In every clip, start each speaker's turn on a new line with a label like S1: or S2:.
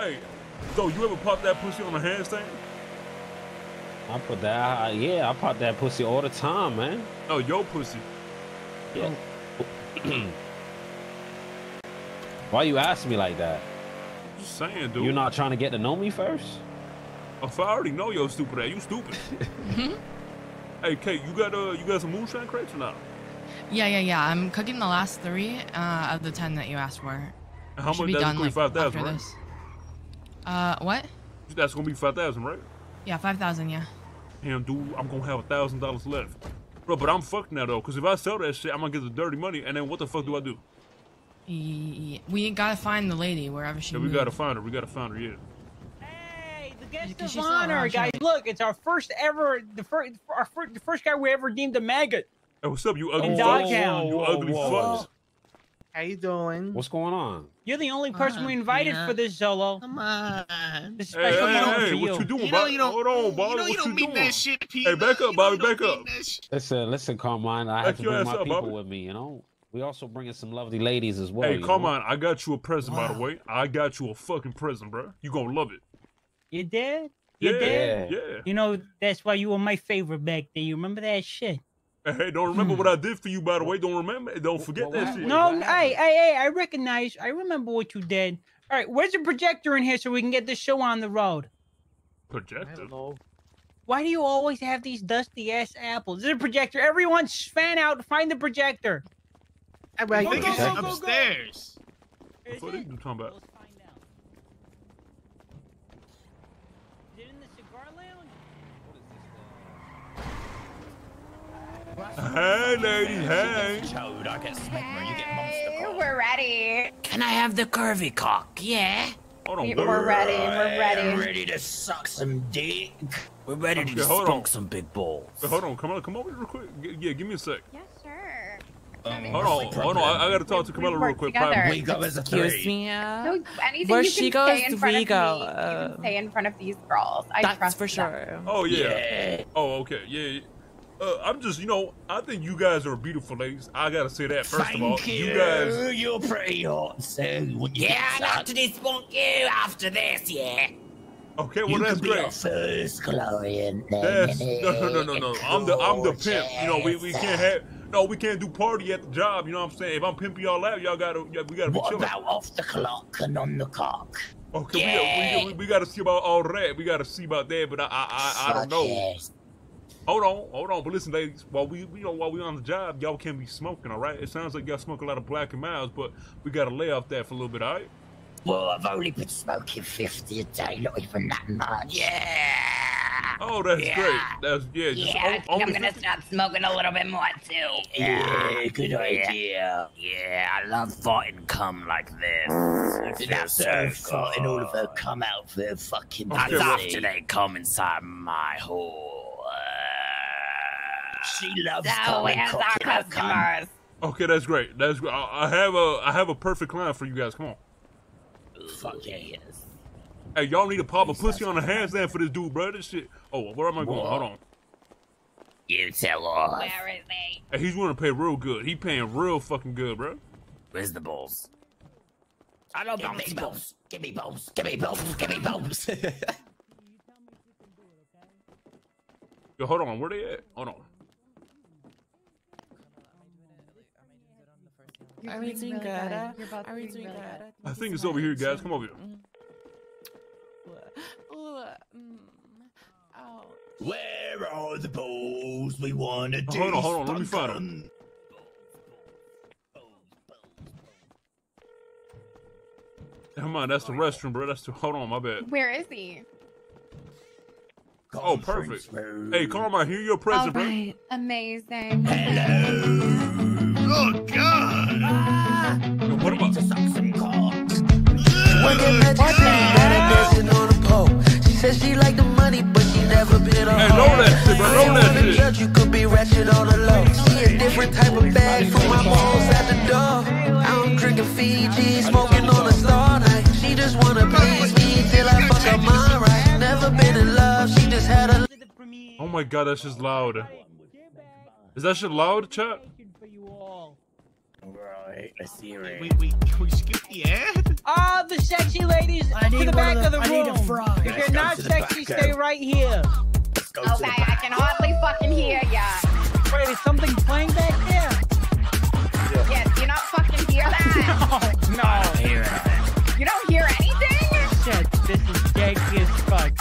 S1: Hey, so you ever pop that pussy on a handstand?
S2: I put that. Uh, yeah, I pop that pussy all the time, man.
S1: Oh, your pussy.
S2: Yeah. Why you ask me like that?
S1: Just saying, dude.
S2: You're not trying to get to know me first?
S1: If I already know your stupid ass, you stupid. hey, Kate, you got uh, you got some moonshine crates or not?
S3: Yeah, yeah, yeah. I'm cooking the last three uh, of the ten that you asked for.
S1: And how
S3: Should
S1: much?
S3: be
S1: That's
S3: done
S1: gonna be
S3: like
S1: five thousand,
S3: after
S1: right?
S3: this. Uh, what?
S1: That's gonna be five thousand, right?
S3: Yeah, five thousand. Yeah.
S1: Damn, dude, I'm gonna have a thousand dollars left, bro. But I'm fucked now though, cause if I sell that shit, I'm gonna get the dirty money, and then what the fuck do I do?
S3: Ye- We gotta find the lady wherever she.
S1: Yeah, we
S3: moved.
S1: gotta find her. We gotta find her. Yeah.
S4: Hey, the guest
S3: Because
S4: of
S3: she's
S4: honor, guys.
S3: she's
S4: Look, it's our first ever, the first, our first, the first guy we ever deemed a maggot.
S1: Hey, what's up, you ugly
S4: In
S1: fucks?
S4: Dogtown.
S1: You
S2: Whoa,
S1: ugly fucks.
S5: How you doing?
S2: What's going on?
S4: You're the only person we
S5: Uh,
S4: invited
S5: yeah.
S4: for this solo.
S5: Come on.
S4: This
S1: Hey,
S4: special
S1: hey,
S4: moment
S1: hey,
S4: for
S1: what
S4: you.
S1: you doing,
S5: You know
S1: Bobby?
S5: you don't.
S1: Hold on,
S5: you
S1: Bobby.
S5: know
S1: what
S5: you don't mean
S1: doing?
S5: that shit, Pete.
S1: Hey, back up, Bobby, back up.
S2: Listen, listen, Carmine. I
S1: Back
S2: have to bring my
S1: up,
S2: people
S1: Bobby.
S2: with me. You know, we also bringing some lovely ladies as well.
S1: Hey,
S2: you
S1: come
S2: know?
S1: on. I got you a present, by the way. I got you a fucking present, bro. You gonna love it.
S4: You did? You
S1: Yeah,
S4: did?
S1: yeah.
S4: You know, that's why you were my favorite back there. You remember that shit?
S1: Hey, don't remember what hmm. I did for you, by the way. Don't remember. Don't forget that shit.
S4: No, hey, hey, hey, I recognize, I remember what you did. All right, where's the projector in here so we can get this show on the road?
S1: Projector.
S4: Why do you always have these dusty ass apples? There's a projector. Everyone fan out, find the projector.
S5: I
S4: Go,
S5: think
S4: go,
S5: it's
S4: go, go, go.
S5: upstairs.
S1: What are you talking about?
S4: Let's find out. Is it in the cigar lounge?
S1: Hey, lady. Hey.
S6: Chode, I get smegma you get
S7: Hey,
S6: monster cock.
S7: we're ready.
S6: Can I have the curvy cock? Yeah.
S1: Hold on.
S7: We-
S1: bro.
S7: We're ready. We're
S6: I'm
S7: ready.
S6: ready to suck some dick. We're ready
S1: Okay,
S6: to
S1: hold
S6: spunk
S1: on.
S6: some big balls.
S1: Hey, hold on. Come on. Come over real quick. G- Yeah, give me a sec.
S7: Yeah, sure.
S6: Um,
S1: Hold on. Hold on. I, I gotta talk to
S7: We-
S1: Camilla real quick.
S7: together.
S1: private.
S6: We go as a
S8: Excuse me. Uh,
S7: No, anything
S8: Where
S7: you
S8: she
S7: can say
S8: goes,
S7: in front
S8: we
S7: of
S8: go,
S7: me, you
S8: uh,
S7: can say in front of these girls. I
S8: that's
S7: trust
S8: for
S7: them.
S8: sure.
S1: Oh yeah.
S6: Yeah.
S1: Oh okay. Yeah. Yeah. Uh, I'm just, you know, I think you guys are beautiful ladies. I gotta say that first
S6: Thank
S1: of all.
S6: you.
S1: guys.
S6: You're pretty hot, so when you
S9: Yeah, I'd like to
S6: sucked,
S9: you after this, yeah.
S1: Okay, well
S6: you
S1: that's
S6: could be our
S1: great.
S6: first client.
S1: That's no, no, no, no, no. I'm the, I'm the pimp. You know, we, we can't have. No, we can't do party at the job. You know what I'm saying? If I'm pimping y'all out, y'all gotta, yeah, we gotta be
S6: What
S1: chilling.
S6: about off the clock and on the cock?
S1: Okay,
S6: Yeah.
S1: we, we, we gotta see about all that. We gotta see about that, but I, I, I, I don't know.
S6: yes.
S1: Hold on, hold on. But listen, ladies, while we, you know, while we on the job, y'all can't be smoking. All right? It sounds like y'all smoke a lot of Black and Milds, but we gotta lay off that for a little bit. All right?
S6: Well, I've only been smoking 50 a day, not even that much.
S9: Yeah.
S1: Oh, that's
S9: Yeah.
S1: great. That's yeah. Just
S9: Yeah,
S1: on,
S9: I'm gonna
S1: 50
S9: start smoking a little bit more too.
S6: Yeah, good idea.
S9: Yeah, I love farting cum like this. It
S6: Now,
S9: feels so
S6: so farting all of her
S9: good.
S6: come out for fucking
S9: That's
S1: Okay, well-
S9: after they come inside my hole.
S6: She loves
S9: So
S6: coming
S9: where's our
S6: cock in her cum.
S9: customers?
S1: Okay, that's great. That's great. I I have a, I have a perfect line for you guys. Come on.
S6: Fuck yes.
S1: Hey, y'all need to pop a pussy on the handstand for this dude, bro. This shit. Oh, where am I going?
S6: What?
S1: Hold on.
S6: You tell us.
S9: Where is he?
S1: Hey, he's willing to pay real good. He paying real fucking good, bro.
S9: Where's the balls? I love
S6: Give me
S9: bouncy
S6: balls.
S9: balls.
S6: Give me balls. Give me balls. Give me balls.
S1: Yo, hold on. Where they at? Hold on.
S8: Are we doing good? uh? Are we doing good?
S1: I think it's over here, guys. Come over here.
S8: Mm, oh.
S6: Where are the balls we wanna do?
S1: Hold on, hold on, let me find 'em. Come on, that's the restroom, bro. That's the. Hold on, my bad.
S7: Where is he?
S1: Oh, perfect. Hey, Carmine, here your present,
S7: All
S1: bro.
S7: right. Amazing.
S5: Oh God!
S10: She she you could be ratchet on the low. See a different type of bag for my balls at the door. I'm drinking Fiji, smoking on a star night. She just wanna please me till I fuck her mind right. Never been in love, she just had a
S1: Oh my god, that's just loud. Is that shit loud, chat?
S4: For you all.
S6: Right, let's hear it.
S5: Wait, wait, can we skip the ad?
S4: Ah, the sexy ladies.
S9: What
S4: to the back of the
S6: I need a
S4: room.
S6: fry.
S4: If you're not sexy,
S6: back,
S4: stay
S6: girl.
S4: right here.
S6: Let's go to the
S7: Okay, I can hardly fucking hear ya.
S4: Wait, is something playing back there?
S7: Yeah, do you not fucking hear that?
S4: No.
S6: Here,
S7: You don't hear anything?
S4: Shit, this is janky as fuck.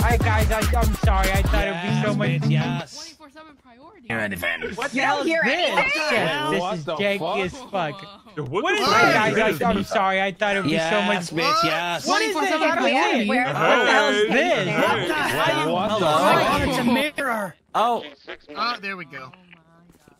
S4: Alright, guys, I, I'm sorry. I thought it'd be so much.
S2: Yes.
S3: 24/7 priority.
S6: Hear anything?
S4: What the hell is this?
S7: anything?
S4: Shit, this
S2: What
S4: is
S2: the
S4: janky
S2: fuck?
S4: as fuck.
S1: Yeah, what
S4: What
S1: the
S4: is
S1: fuck
S4: this,
S1: is
S4: guys? I, I'm sorry. I thought it'd be so much.
S2: Yes, bitch, yes.
S4: What is this?
S7: Where-
S4: What the hell is this?
S6: What the hell?
S2: What the
S6: Oh,
S2: fuck?
S6: it's a mirror.
S5: Oh, oh, there we go.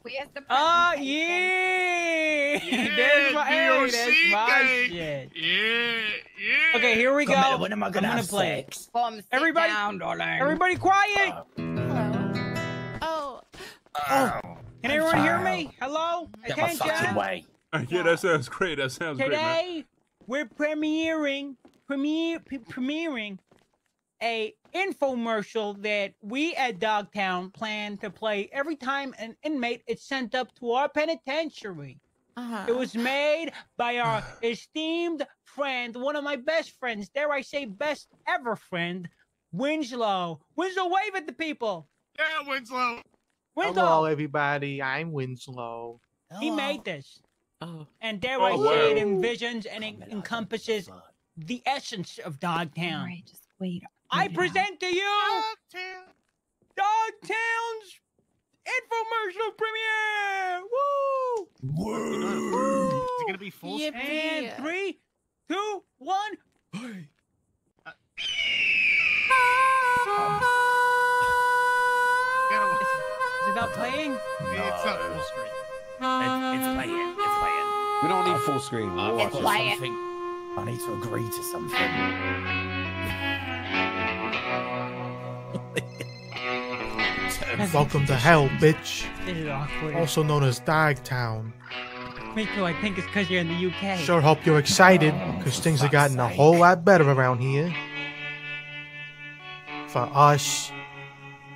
S7: Where's
S4: Oh
S7: presentation?
S4: yeah!
S5: Yeah,
S4: there's my, hey,
S5: DOC
S4: that's my shit.
S5: Yeah, yeah.
S4: Okay, here we
S6: Come
S4: go.
S6: here, when am I gonna
S4: I'm
S6: have
S4: play. it.
S6: sex?
S7: Boom, sit
S4: Everybody-
S7: down, darling.
S4: Everybody, quiet!
S8: Uh, Oh,
S6: Oh,
S4: Can everyone hear me? Hello?
S6: get my fucking
S4: Attention!
S6: way.
S1: Yeah, that sounds great. That sounds great, man.
S4: Today, we're premiering, premiere, premiering a infomercial that we at Dogtown plan to play every time an inmate is sent up to our penitentiary.
S8: uh-huh.
S4: It was made by our esteemed friend, one of my best friends, dare I say, best ever friend, Winslow. Winslow, wave at the people.
S5: Yeah, Winslow.
S4: Winslow,
S5: Hello, everybody. I'm Winslow.
S4: he made this.
S8: Oh.
S4: And dare
S1: Oh,
S4: I say, it envisions and it encompasses the essence of Dogtown.
S7: Alright, just wait.
S4: I
S7: Wait it out.
S4: present to you
S5: Dogtown.
S4: Dogtown's infomercial premiere. Woo!
S5: Is it gonna be full
S8: Yippee.
S4: And three, two, one.
S5: Gotta-
S4: Is it not playing?
S5: It's not full screen.
S6: Uh, it's, it's playing. It's playing.
S2: We don't need full screen. We'll watch
S7: It's
S2: it.
S6: Something. I need to agree to something.
S5: Welcome to hell, bitch.
S4: This is awkward.
S5: Also known as Dogtown.
S4: Me too. I think it's because you're in the UK.
S5: Sure hope you're excited, because things have gotten a whole lot better around here. For us,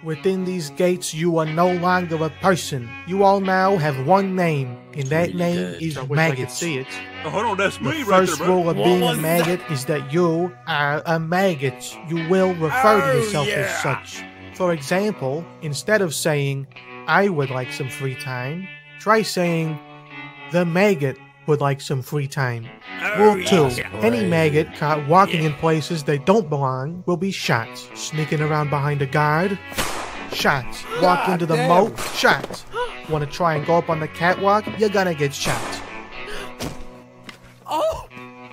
S5: within these gates, you are no longer a person. You all now have one name, and that
S6: really
S5: name
S6: good.
S5: is
S6: I
S5: maggot. see it.
S1: Oh, hold on, that's
S5: The
S1: me right
S5: first
S1: there,
S5: rule of
S6: What
S5: being a maggot is that you are a maggot. You will refer to
S6: Oh,
S5: yourself as such. For example, instead of saying, I would like some free time, try saying, the maggot would like some free time.
S6: Oh,
S5: Rule 2.
S6: yes.
S5: Any maggot caught walking in places they don't belong will be shot. Sneaking around behind a guard? Shot. Walk into the
S2: damn.
S5: moat? Shot. Want to try and go up on the catwalk? You're gonna get shot.
S6: Oh!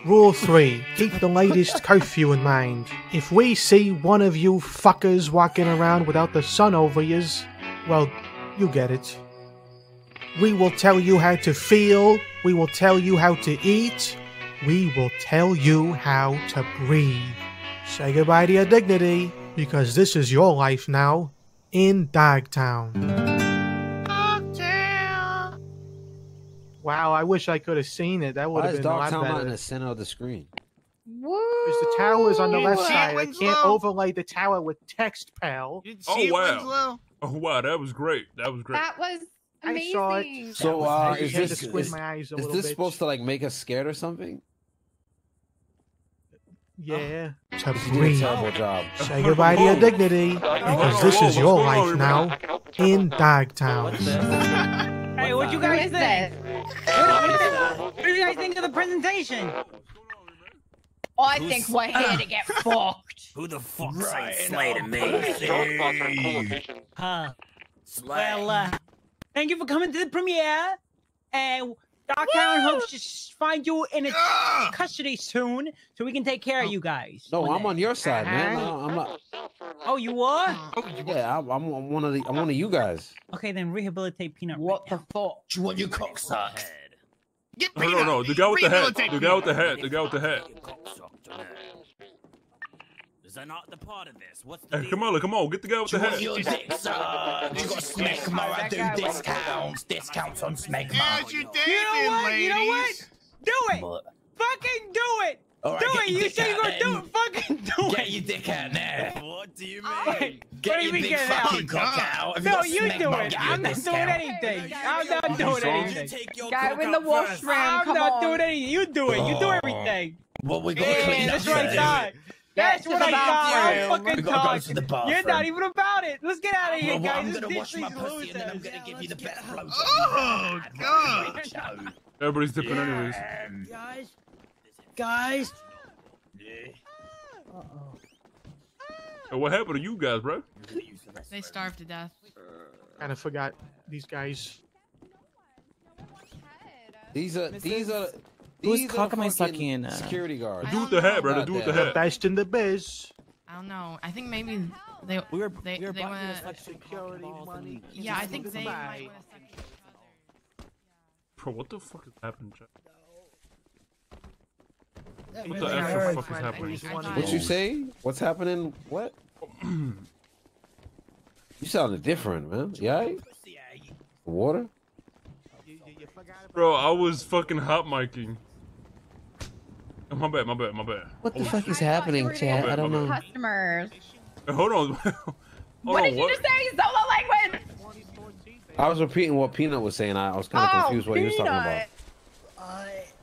S5: Rule 3. Keep the latest curfew in mind. If we see one of you fuckers walking around without the sun over yous, well, you get it. We will tell you how to feel. We will tell you how to eat. We will tell you how to breathe. Say goodbye to your dignity, because this is your life now in Dogtown. Wow, I wish I could have seen it. That would
S2: Why
S5: have been a lot
S2: Dogtown not in the center of the screen?
S7: Woo!
S5: Because the tower is on the left side. I can't overlay the tower with text, pal.
S1: Oh wow! Oh wow, that was great. That was great.
S7: That was amazing.
S5: I saw it.
S2: So,
S5: I
S2: uh,
S5: just
S2: is this is,
S5: my eyes a
S2: is this
S5: bit.
S2: supposed to like make us scared or something?
S5: Yeah. To
S2: You did a
S5: breathe.
S2: terrible job.
S5: Say goodbye to your dignity, because this is your life now in Dogtown.
S4: Hey, what you guys
S7: is
S4: think? What, what, what do you guys think of the presentation?
S7: Oh, I think we're here to get fucked.
S9: Who the fuck
S6: Right
S9: saying slay to me?
S4: Huh.
S9: Slay.
S4: Well, uh, thank you for coming to the premiere. And Dogtown hopes to find you in its custody soon, so we can take care of you guys.
S2: No, I'm
S4: day.
S2: on your side, man.
S5: Uh-huh.
S2: No, I'm not.
S4: Oh, you are?
S2: Yeah, I'm, I'm one of the. I'm one of you guys.
S4: Okay, then rehabilitate Peanut.
S7: What the fuck?
S6: Do you want your cock sucked?
S5: Get
S1: No, no, no. The guy with the hat. The guy with the hat. The guy with the hat.
S9: Is that not the part of this? What's the
S1: Hey, come on, come on. Get the guy with
S6: Do
S1: the
S6: you want
S1: hat.
S6: your dick sucked? You got Smegma, I do discounts. Discounts on Smegma.
S5: Yes, you
S4: You know what? You know what? Do it!
S6: But-
S4: Fucking do it!
S6: All right,
S4: do it! You said you're
S6: out
S4: gonna do it! Fucking do
S6: Get
S4: it!
S6: your dick out now.
S9: What do you mean?
S4: what
S6: Get
S4: do you
S6: your
S4: mean
S6: big
S4: get it out?
S6: fucking cock out. Have you
S4: No, you
S6: Smegma?
S4: do
S6: I'll
S4: it.
S6: give you a
S4: I'm not doing anything. I'm not doing anything.
S9: Take your
S7: Guy in the
S9: out
S7: wash
S4: I'm
S7: Come
S4: not
S7: on.
S4: doing anything. You do it. You do everything.
S11: What we gotta
S4: Yeah,
S11: clean
S4: that's
S11: up
S4: what I
S11: first.
S4: That's what
S7: the
S4: I thought.
S7: bathroom.
S4: I'm fucking
S11: We go
S4: talking.
S11: to the
S4: You're not even about it. Let's get out of here,
S11: Well, well,
S4: guys.
S11: I'm
S4: This
S11: gonna
S4: is
S11: wash my
S4: these
S11: pussy and then I'm gonna give you the best blow.
S1: Oh, God. Everybody's dipping anyways.
S11: Guys, guys.
S1: Hey, what happened to you guys, bro?
S3: They starved to death.
S5: Kind of forgot these guys.
S2: These are these are
S12: Who's
S2: these are
S12: cock am I sucking in?
S2: Security guards.
S3: I
S1: Do with
S3: don't
S1: the hat, brother. Do with the
S2: Goddamn.
S1: hat.
S5: Best in the biz.
S3: I don't know. I think maybe they
S12: We were
S3: they
S12: we were
S3: they
S12: brought wanna, to. suck security money.
S3: Yeah, I think they might want to suck.
S1: Bro, what the fuck is happening, Jack? What
S5: What
S1: the
S5: the
S1: actual fuck is happening?
S3: I thought-
S2: What you say? What's happening? What? you sounded different, man. Yeah. Water?
S1: Bro, I was fucking hot miking. Oh, my bad, my bad, my bad.
S12: What the
S1: Oh,
S12: fuck
S1: shit.
S12: is happening,
S1: My
S12: chat?
S1: bad,
S12: I don't know.
S7: Customers.
S1: Hey, hold on. hold
S7: what
S1: on,
S7: did you just say? Solo language.
S2: I was repeating what Peanut was saying. I I was kind of
S7: Oh,
S2: confused what he was talking about.
S7: Peanut.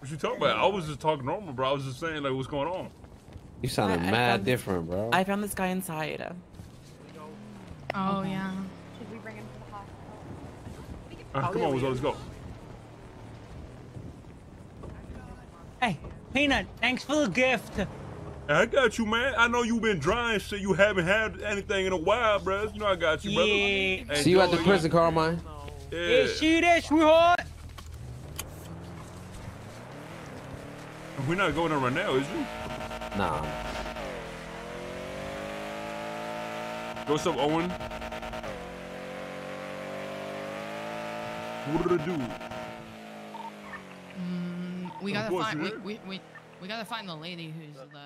S1: What you talking about? I was just talking normal, bro. I was just saying like what's going on.
S2: You sounded
S12: I- I
S2: mad
S12: found-
S2: different, bro.
S12: I found this guy inside.
S3: Oh yeah.
S7: Should we bring him to the hospital?
S1: Uh, come on, Wizzo, let's go.
S4: Hey, Peanut, thanks for the gift.
S1: I got you, man. I know you've been drying shit. You haven't had anything in a while, bro. You know I got you, brother.
S4: Yeah.
S1: Hey,
S2: See you at the prison, Carmine.
S1: Yeah.
S4: Yeah, see that, sweetheart?
S1: We're not going there right now, is we?
S2: Nah.
S1: What's up, Owen? What did I do?
S3: We gotta find we, we, we, we gotta find the lady who's the